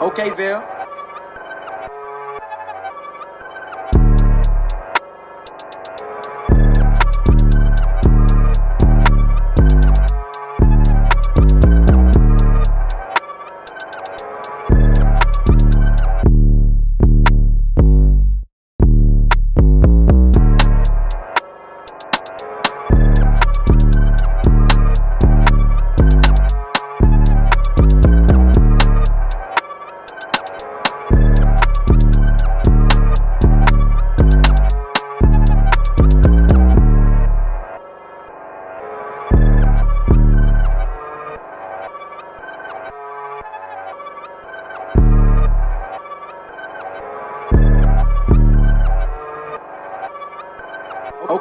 Okay, Bill.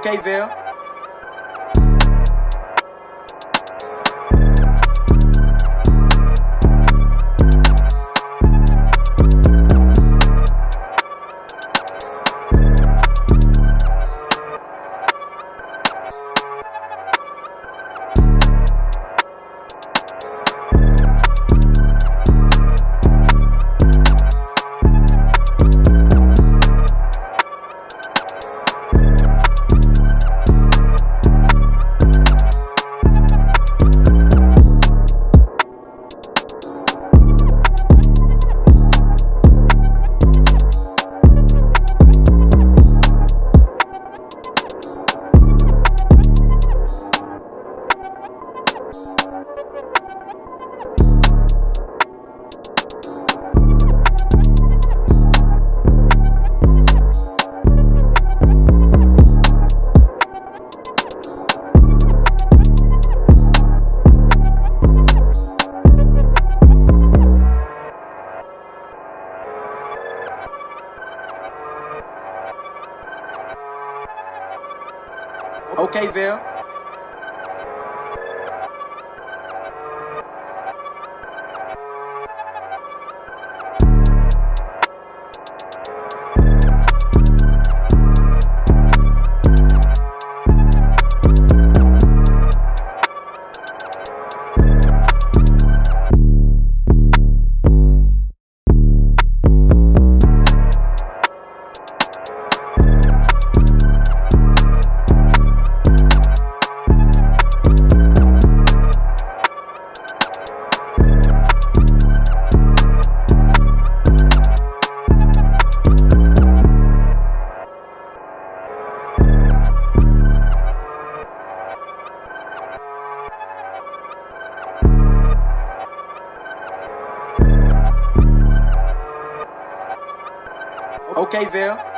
Okay, Val. Okay, Val.